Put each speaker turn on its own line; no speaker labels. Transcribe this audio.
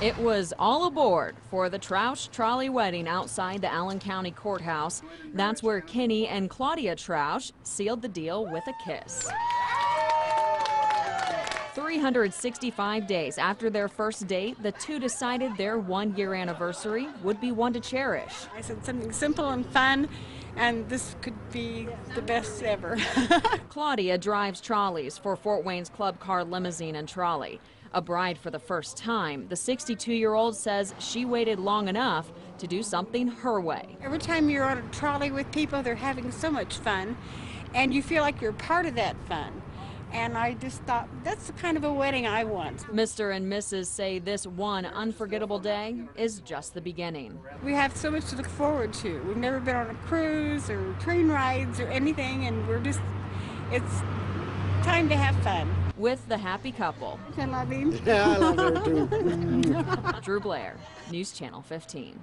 It was all aboard for the Troush Trolley wedding outside the Allen County Courthouse. That's where Kenny and Claudia Troush sealed the deal with a kiss. 365 days after their first date, the two decided their one year anniversary would be one to cherish.
I said something simple and fun, and this could be the best ever.
Claudia drives trolleys for Fort Wayne's Club Car Limousine and Trolley. A bride for the first time, the 62 year old says she waited long enough to do something her way.
Every time you're on a trolley with people, they're having so much fun, and you feel like you're part of that fun. And I just thought that's the kind of a wedding I want.
Mr. and Mrs. say this one unforgettable day is just the beginning.
We have so much to look forward to. We've never been on a cruise or train rides or anything, and we're just, it's time to have fun.
With the happy couple,
I love him.
Yeah, I love her too.
Drew Blair, News Channel 15.